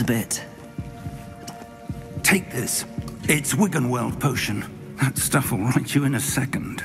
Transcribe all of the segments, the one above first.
a bit. Take this. It's Wiggenweld potion. That stuff will right you in a second.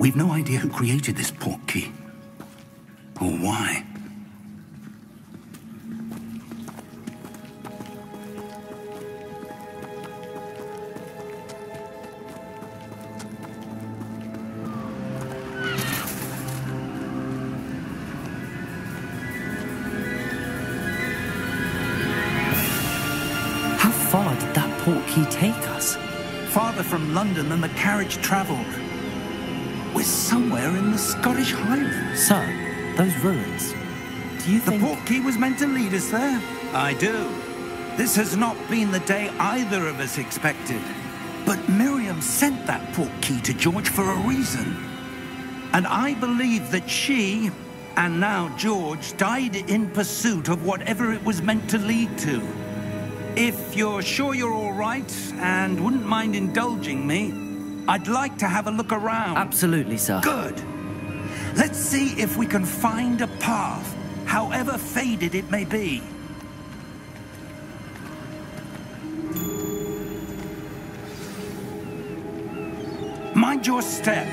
We've no idea who created this port key. Or why. How far did that port key take us? Farther from London than the carriage travelled. We're somewhere in the Scottish Highlands. Sir, those ruins. Do you The think... port key was meant to lead us there? I do. This has not been the day either of us expected. But Miriam sent that port key to George for a reason. And I believe that she, and now George, died in pursuit of whatever it was meant to lead to. If you're sure you're all right and wouldn't mind indulging me, I'd like to have a look around. Absolutely, sir. Good. Let's see if we can find a path, however faded it may be. Mind your step.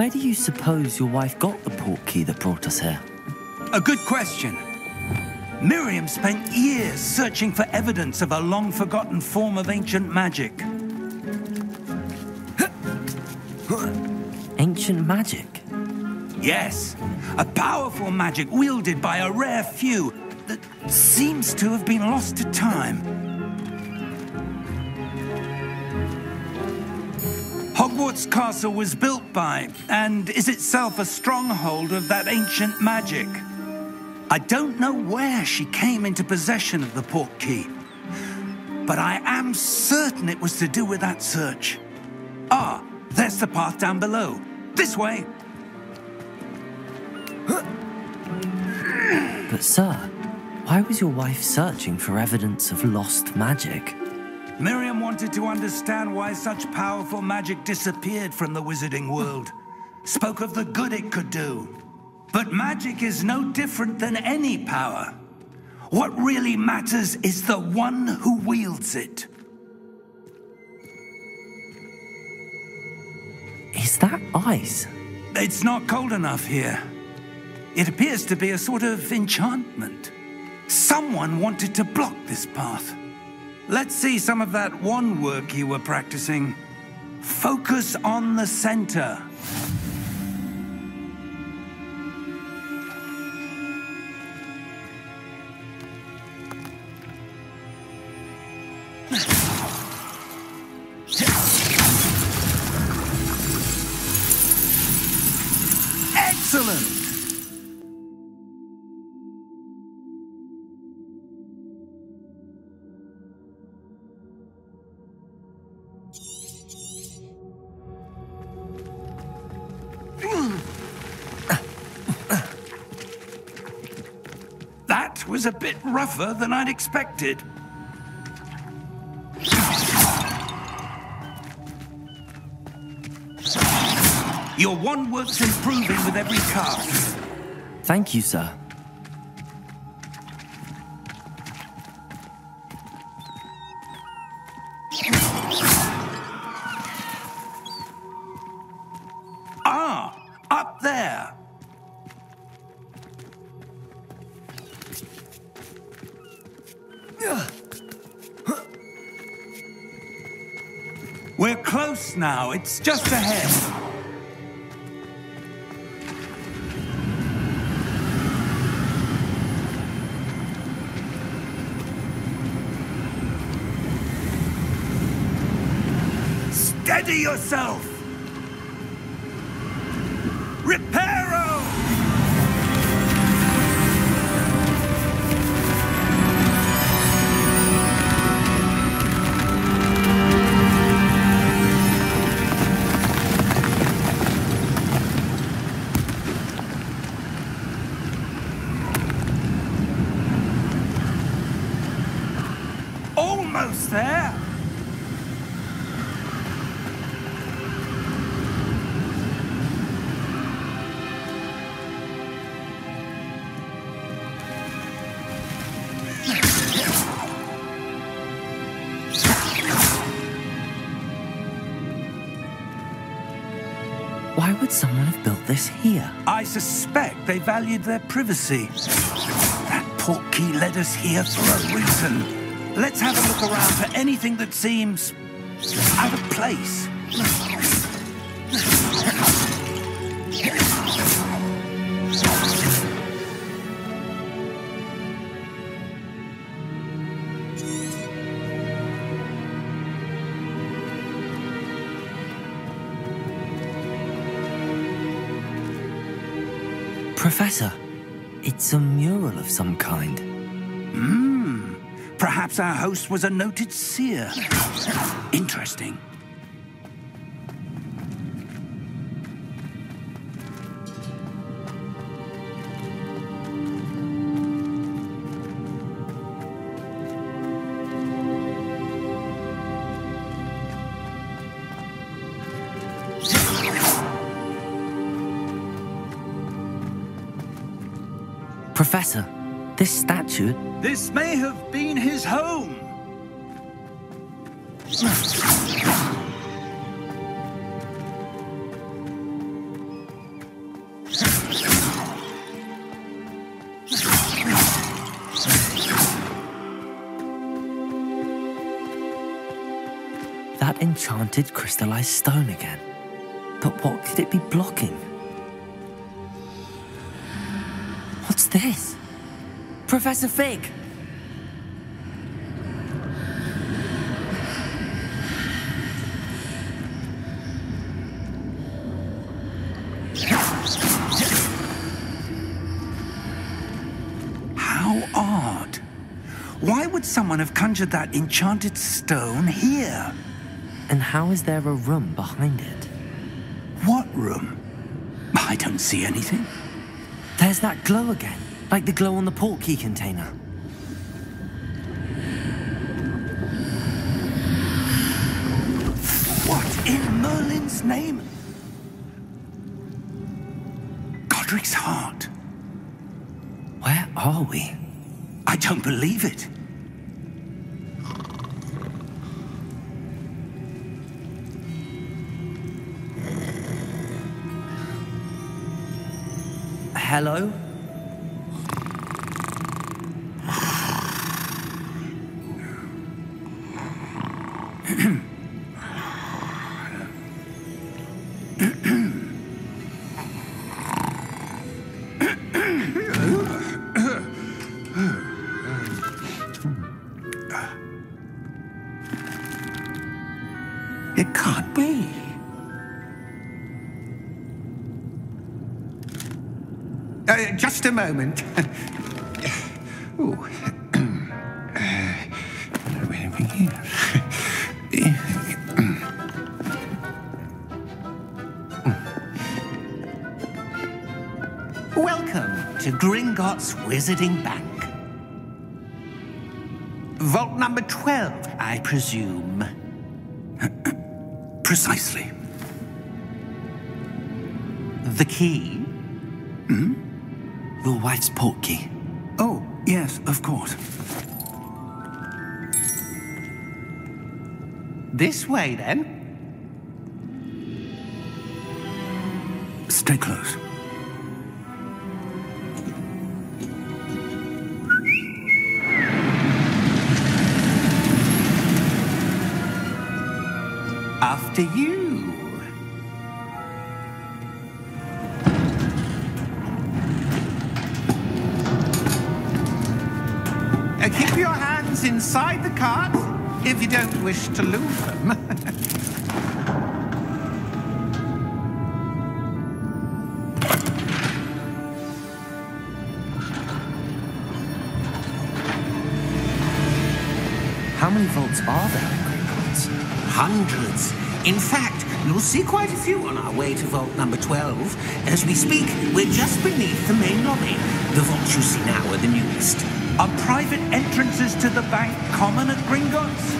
Where do you suppose your wife got the port key that brought us here? A good question. Miriam spent years searching for evidence of a long forgotten form of ancient magic. Ancient magic? Yes, a powerful magic wielded by a rare few that seems to have been lost to time. Hogwarts Castle was built by, and is itself a stronghold of that ancient magic. I don't know where she came into possession of the port key, but I am certain it was to do with that search. Ah, there's the path down below. This way. But, sir, why was your wife searching for evidence of lost magic? Miriam wanted to understand why such powerful magic disappeared from the wizarding world. Spoke of the good it could do. But magic is no different than any power. What really matters is the one who wields it. Is that ice? It's not cold enough here. It appears to be a sort of enchantment. Someone wanted to block this path. Let's see some of that wandwork you were practicing. Focus on the center. Excellent! Was a bit rougher than I'd expected. Your wandwork's improving with every cast. Thank you, sir. It's just ahead. Steady yourself! Someone have built this here? I suspect they valued their privacy. That portkey led us here for a reason. Let's have a look around for anything that seems out of place. It's a mural of some kind. Hmm. Perhaps our host was a noted seer. Interesting. Professor, this statue. This may have been his home. That enchanted crystallized stone again. But what could it be blocking? Professor Fig! How odd. Why would someone have conjured that enchanted stone here? And how is there a room behind it? What room? I don't see anything. There's that glow again, like the glow on the portkey container. What in Merlin's name? Godric's heart. Where are we? I don't believe it. Hello? Moment. Ooh. Uh, wait a minute. Welcome to Gringotts Wizarding Bank. Vault number 12, I presume. Precisely. The key? Your wife's port. Oh, yes, of course. This way, then. Stay close. After you. If you don't wish to lose them. How many vaults are there? Hundreds. In fact, you'll see quite a few on our way to vault number 12. As we speak, we're just beneath the main lobby. The vaults you see now are the newest. Are private entrances to the bank common at Gringotts?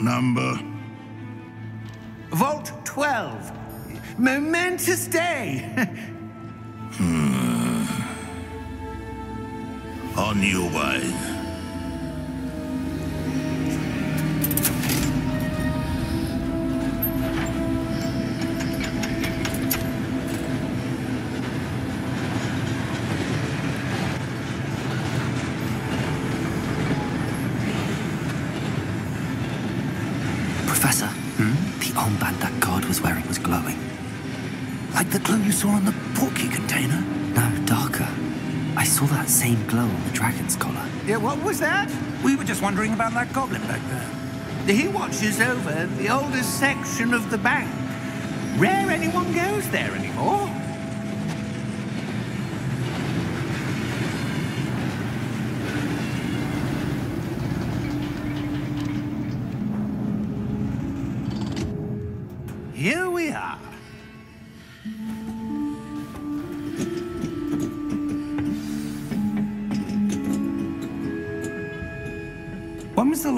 Number. Vault 12. Momentous day. Hmm. On your way. Saw on the portkey container? No, darker. I saw that same glow on the dragon's collar. Yeah, what was that? We were just wondering about that goblin back there. He watches over the oldest section of the bank. Rare anyone goes there anymore.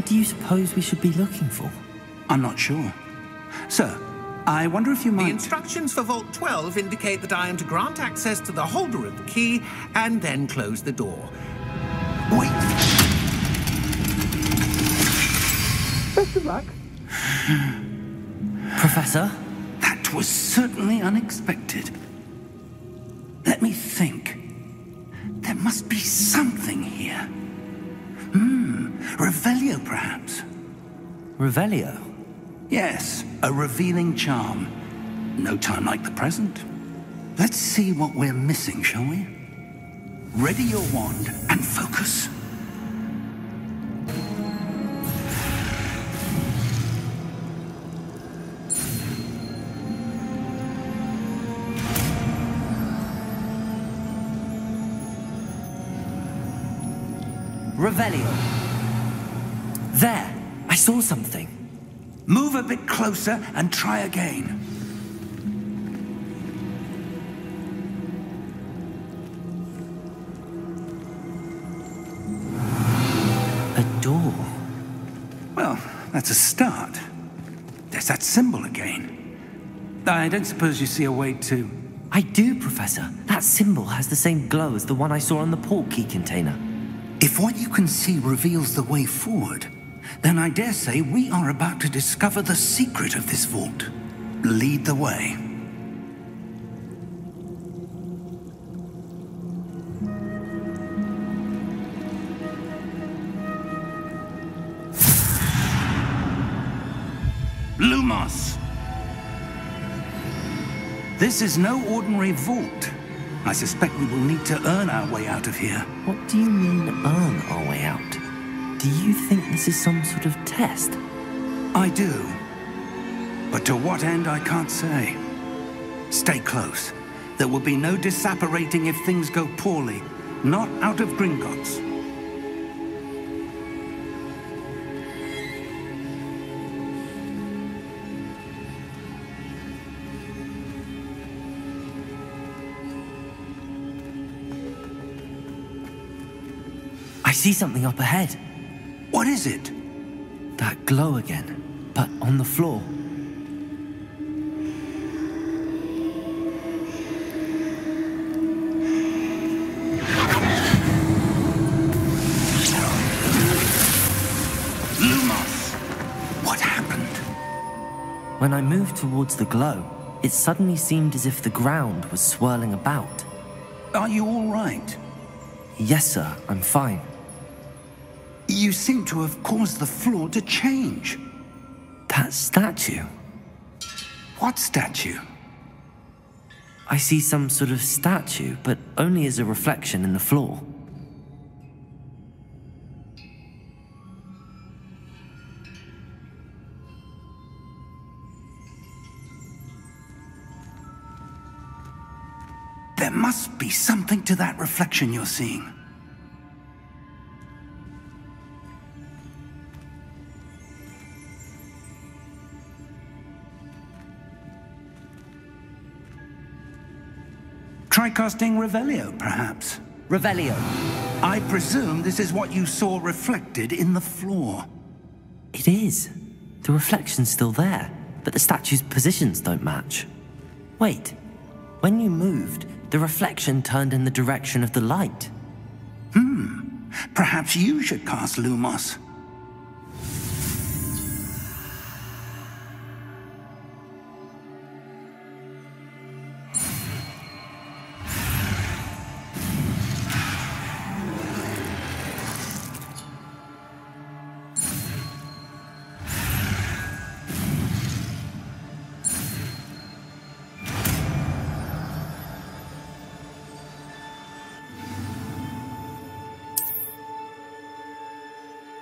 What do you suppose we should be looking for? I'm not sure. Sir, I wonder if you might... The instructions for Vault 12 indicate that I am to grant access to the holder of the key and then close the door. Wait. Professor? That was certainly unexpected. Let me think. There must be something here. Hmm, Revelio, perhaps. Revelio? Yes, a revealing charm. No time like the present. Let's see what we're missing, shall we? Ready your wand and focus. Revelio. There! I saw something. Move a bit closer and try again. A door. Well, that's a start. There's that symbol again. I don't suppose you see a way to... I do, Professor. That symbol has the same glow as the one I saw on the port key container. If what you can see reveals the way forward, then I dare say we are about to discover the secret of this vault. Lead the way. Lumos! This is no ordinary vault. I suspect we will need to earn our way out of here. What do you mean, earn our way out? Do you think this is some sort of test? I do. But to what end, I can't say. Stay close. There will be no disapparating if things go poorly. Not out of Gringotts. I see something up ahead. What is it? That glow again, but on the floor. Lumos! What happened? When I moved towards the glow, it suddenly seemed as if the ground was swirling about. Are you all right? Yes, sir, I'm fine. You seem to have caused the floor to change. That statue. What statue? I see some sort of statue, but only as a reflection in the floor. There must be something to that reflection you're seeing. Try casting Revelio, perhaps. Revelio. I presume this is what you saw reflected in the floor. It is. The reflection's still there, but the statue's positions don't match. Wait. When you moved, the reflection turned in the direction of the light. Hmm. Perhaps you should cast Lumos.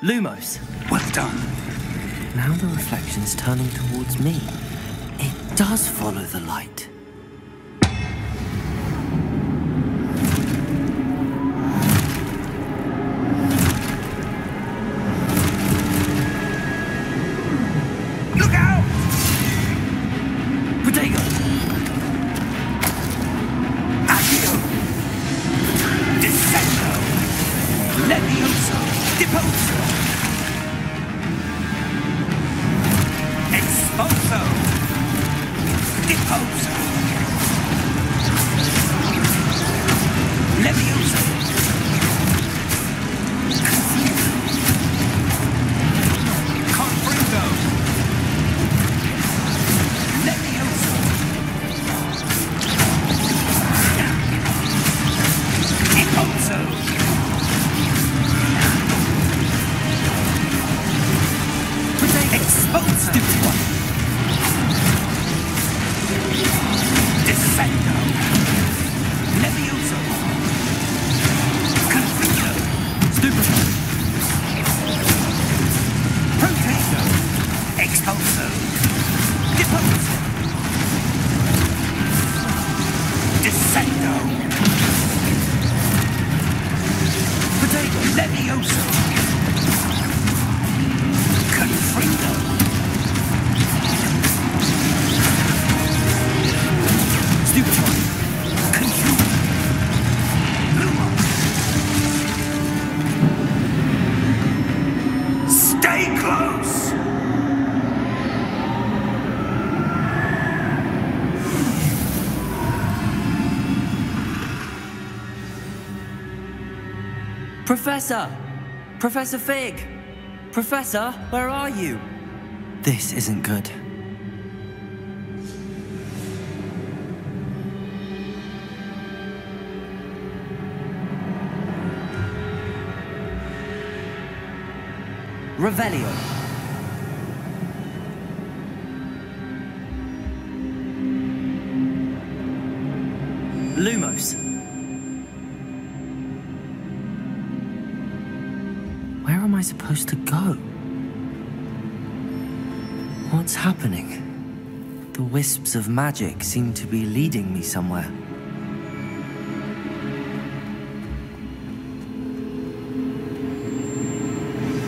Lumos. Well done. Now the reflection's turning towards me. It does follow the light. Descendo! Professor! Professor Fig! Professor, where are you? This isn't good. Revelio. Go? What's happening? The wisps of magic seem to be leading me somewhere.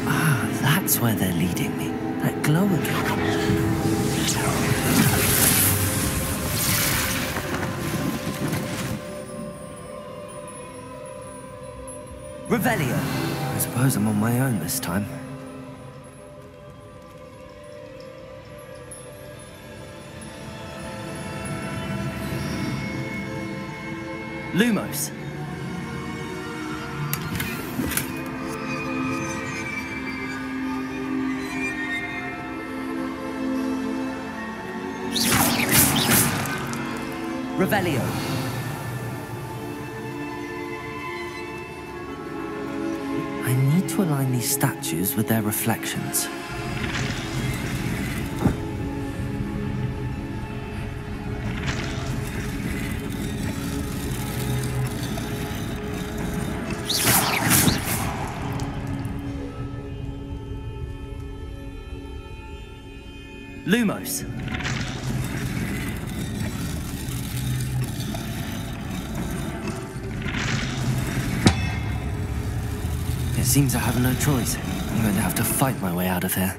Ah, that's where they're leading me. That glow again. Revelio. I suppose I'm on my own this time. Lumos. Revelio. I need to align these statues with their reflections. Seems I have no choice. I'm going to have to fight my way out of here.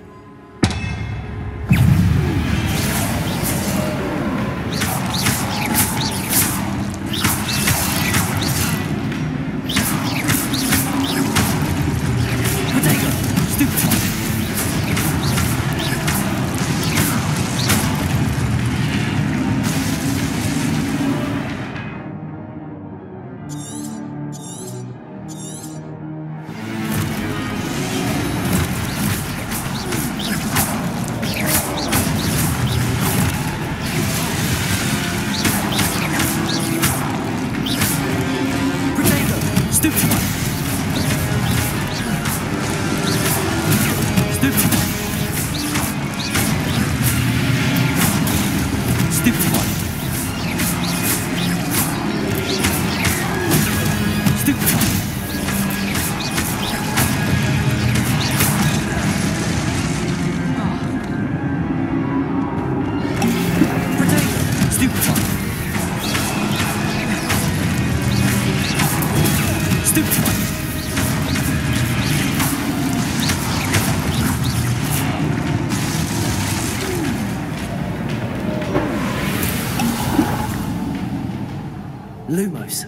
Lumos.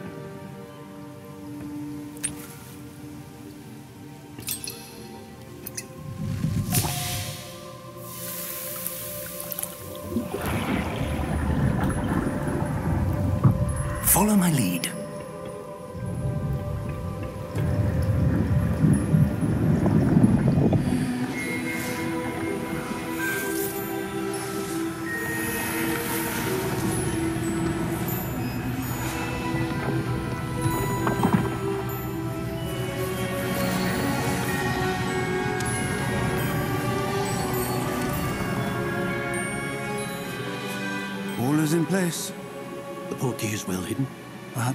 Follow my lead.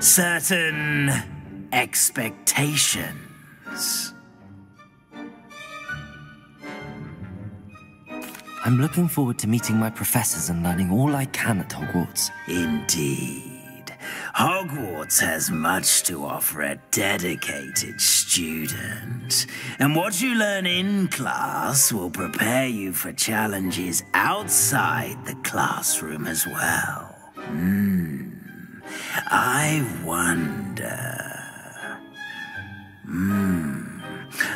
certain expectations. I'm looking forward to meeting my professors and learning all I can at Hogwarts. Indeed. Hogwarts has much to offer a dedicated student. And what you learn in class will prepare you for challenges outside the classroom as well. Hmm. I wonder. Hmm.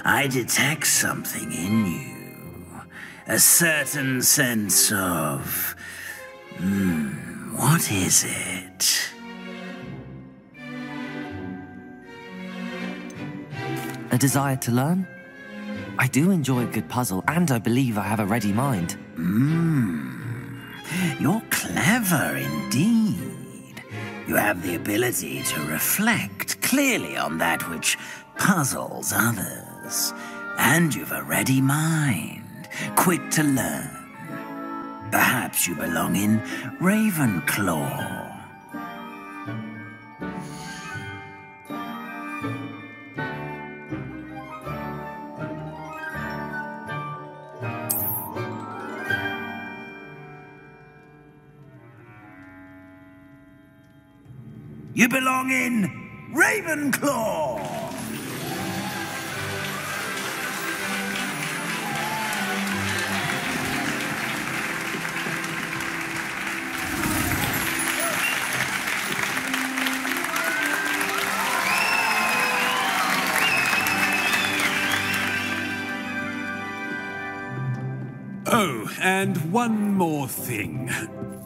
I detect something in you. A certain sense of. Hmm. What is it? A desire to learn? I do enjoy a good puzzle, and I believe I have a ready mind. Mmm. You're clever indeed. You have the ability to reflect clearly on that which puzzles others. And you've a ready mind, quick to learn. Perhaps you belong in Ravenclaw. You belong in Ravenclaw! Oh, and one more thing.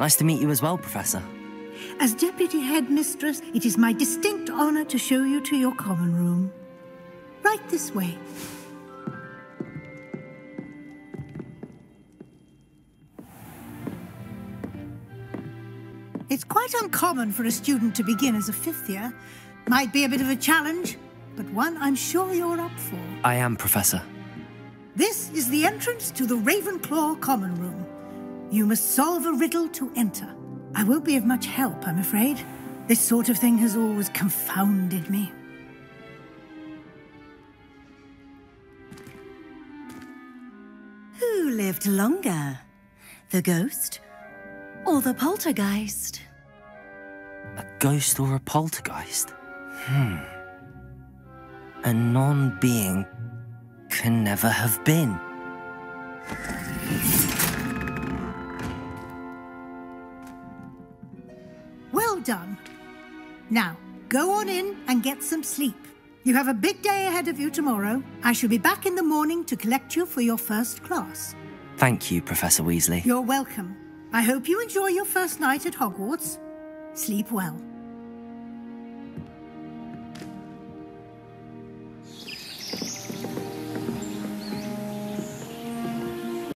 Nice to meet you as well, Professor. As Deputy Headmistress, it is my distinct honor to show you to your common room. Right this way. It's quite uncommon for a student to begin as a fifth year. Might be a bit of a challenge, but one I'm sure you're up for. I am, Professor. This is the entrance to the Ravenclaw Common Room. You must solve a riddle to enter. I won't be of much help, I'm afraid. This sort of thing has always confounded me. Who lived longer? The ghost or the poltergeist? A ghost or a poltergeist? Hmm. A non being can never have been. Done. Now, go on in and get some sleep. You have a big day ahead of you tomorrow. I shall be back in the morning to collect you for your first class. Thank you, Professor Weasley. You're welcome. I hope you enjoy your first night at Hogwarts. Sleep well.